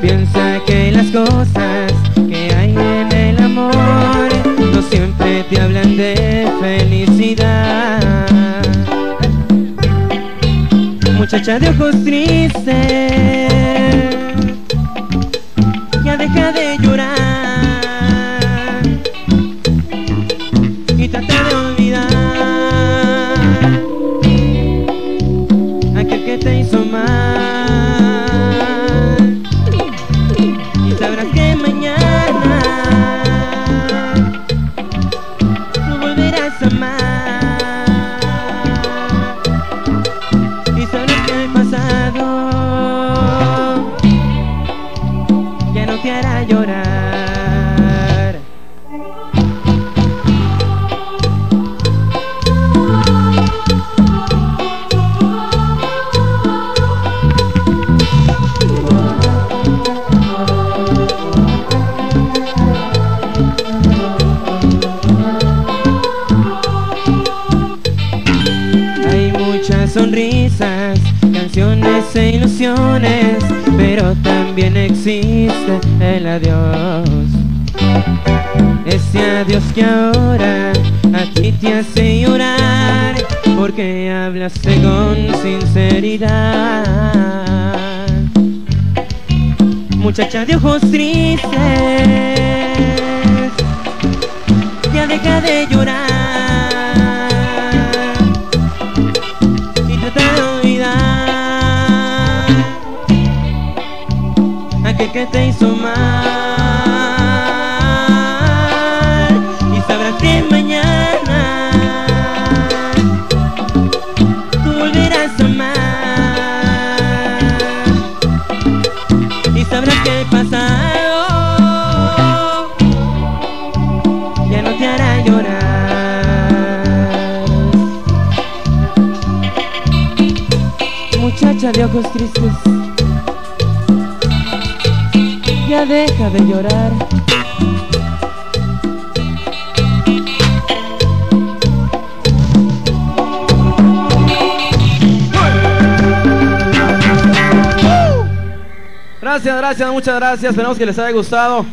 Piensa que las cosas que hay en el amor no siempre te hablan de felicidad. Muchacha de ojos tristes, ya deja de llorar. Aquel que te hizo mal. Y sabrás que mañana tú volverás a amar. Y sabrás que el pasado ya no te hará llorar sonrisas, canciones e ilusiones, pero también existe el adiós. Ese adiós que ahora a ti te hace llorar, porque hablaste con sinceridad. Muchacha de ojos tristes, ya deja de llorar aquel que te hizo mal. Y sabrás que mañana tú volverás a amar. Y sabrás que el pasado ya no te hará llorar. Muchacha de ojos tristes, deja de llorar. Gracias, gracias, muchas gracias. Esperamos que les haya gustado.